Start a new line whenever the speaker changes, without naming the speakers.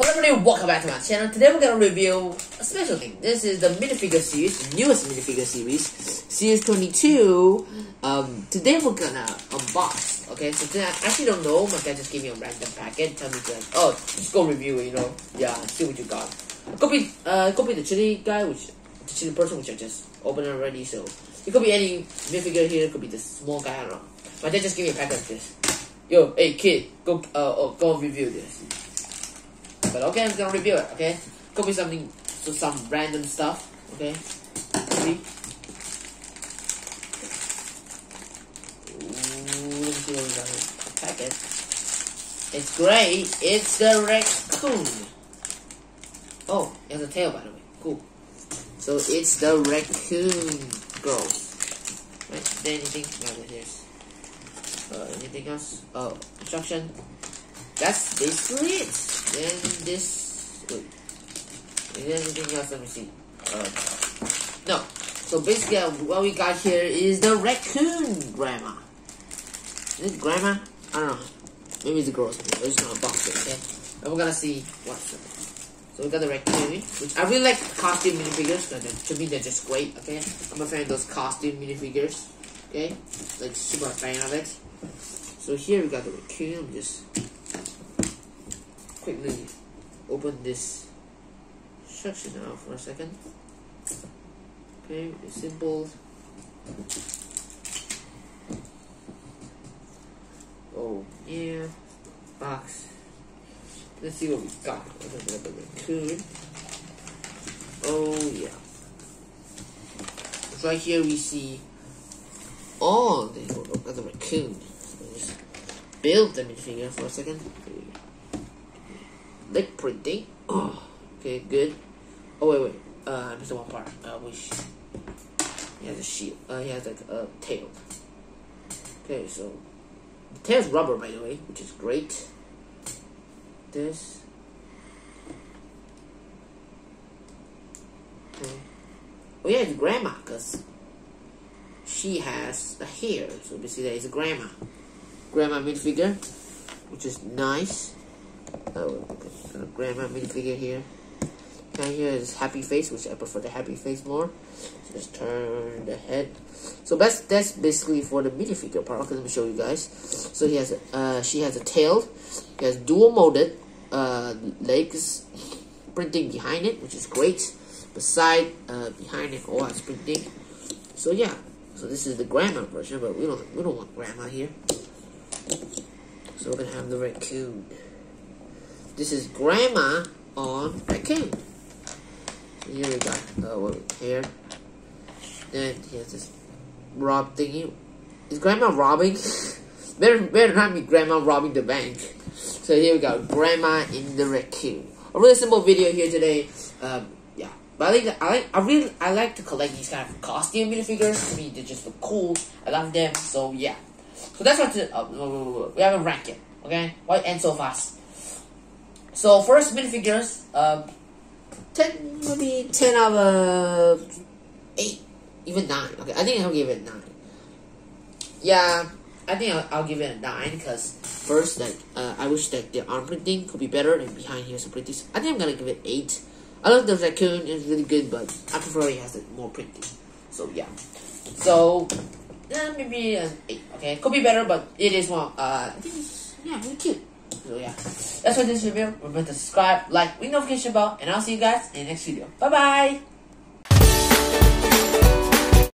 Hello everybody, welcome back to my channel. Today we're gonna review a special thing. This is the minifigure series, the newest minifigure series, series 22. Um, today we're gonna unbox. Okay, so today I actually don't know. My dad just gave me a random packet. Tell me to like, oh, just go review it. You know, yeah, see what you got. Be, uh, could be the chili guy, which the chili person, which I just opened already. So it could be any minifigure here. It could be the small guy. I don't know. My dad just gave me a packet of this. Yo, hey kid, go, uh, oh, go review this. But okay, I'm gonna review it, okay? Could be something, so some random stuff, okay? See? Packet. It's great. It's the raccoon. Oh, it has a tail, by the way. Cool. So it's the raccoon girl. Right, then anything? No, there's uh, anything else? Oh, instruction. That's basically it. Then this. Wait. Is there anything else? Let me see. Uh, no. So basically, uh, what we got here is the raccoon grandma. Is it grandma? I don't know. Maybe it's a girl. We're just gonna box it, okay? And we're gonna see what's up. So we got the raccoon, which I really like costume minifigures to me they're just great. Okay, I'm a fan of those costume minifigures. Okay, like super fan of it. So here we got the raccoon. I'm just quickly open this instruction now for a second. Okay, it's simple. Oh yeah, box. Let's see what we got. The raccoon. Oh yeah. Right here we see. Oh, go. Look at the raccoon. Just build the minifigure for a second. Look printing. Oh, okay, good. Oh wait, wait. Uh, I missed one part. Uh, which he has a shield. Uh, he has like a tail. Okay, so the tail's rubber, by the way, which is great. This. Okay. Oh yeah, it's grandma, cause she has the hair. So basically, that is a grandma. Grandma minifigure, which is nice. Oh, grandma minifigure here. Down here is happy face, which I prefer the happy face more. So just turn the head. So that's that's basically for the minifigure part. Let me show you guys. So he has a, uh, she has a tail. He has dual molded uh, legs printing behind it, which is great. Beside, uh, behind it, all has printing. So yeah, so this is the grandma version, but we don't we don't want grandma here. So we're gonna have the raccoon. This is grandma on raccoon. Here we got uh, hair. Then he has this rob thingy. Is grandma robbing? better better not be grandma robbing the bank. So here we go, grandma in the red raccoon. A really simple video here today. Um, yeah, but I like I like I really I like to collect these kind of costume minifigures. To me, they just look cool. I love them. So yeah. So that's what to, uh, we haven't ranked it. Okay, why end so fast? So first minifigures, uh, ten maybe ten out of uh, eight, even nine. Okay, I think I'll give it nine. Yeah, I think I'll, I'll give it a nine because first, like, uh, I wish that the arm printing could be better and behind here some printing. I think I'm gonna give it eight. I love the raccoon; it's really good, but I prefer it has more printing. So yeah, so yeah, maybe an eight. Okay, could be better, but it is one. Uh, I think it's yeah, really cute. So yeah, that's for this video. Remember to subscribe, like, ring notification bell, and I'll see you guys in the next video. Bye bye.